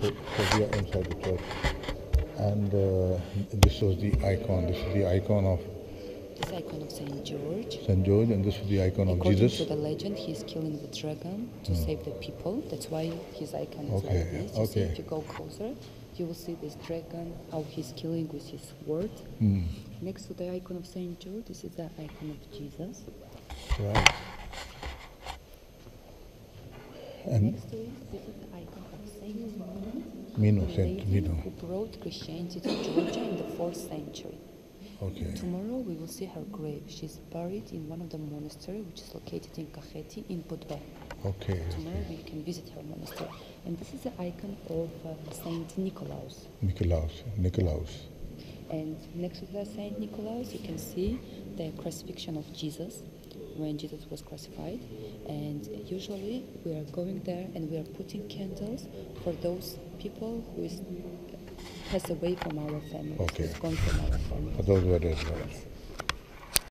So, so we are inside the church. And uh, this was the icon. This is the icon of This icon of Saint George. St. George, and this is the icon of According Jesus. to the legend, he's killing the dragon to save the people. That's why his icon is Okay, like this. You see, okay. if you go closer, you will see this dragon, how he's killing with his sword. Hmm. Next to the icon of Saint George, this is the icon of Jesus. Right. And Next to it, this is the icon of Saint Nino, Nino, the Saint lady Nino. who brought Christianity to Georgia in the 4th century. Okay. Tomorrow we will see her grave. She's buried in one of the monasteries which is located in Kakheti in Bodbe. Okay. Tomorrow we can visit her monastery. And this is the icon of uh, Saint Nicholas. Nicolaus. Nicolaus. And next to the Saint Nicholas, you can see the crucifixion of Jesus when Jesus was crucified. And usually we are going there and we are putting candles for those people who is passed away from our family, Okay. who's gone from our family. For those who are dead. Right.